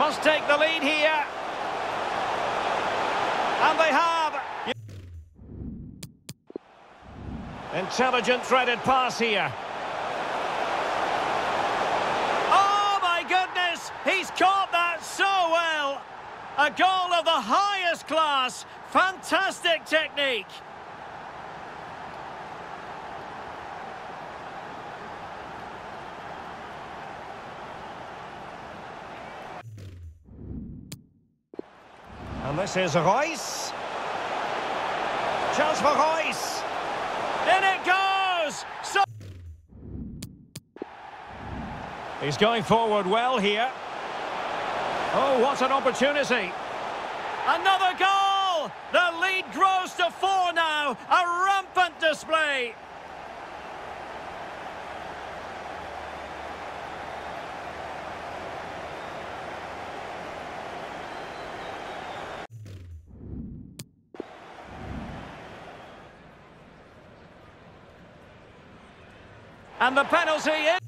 Must take the lead here. And they have. Intelligent threaded pass here. Oh my goodness! He's caught that so well! A goal of the highest class. Fantastic technique. And this is Royce. Chance for Royce. In it goes! So He's going forward well here. Oh, what an opportunity. Another goal! The lead grows to four now. A rampant display. And the penalty is...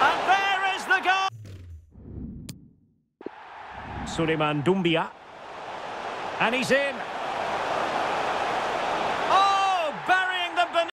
And there is the goal! Suleiman Doumbia. And he's in.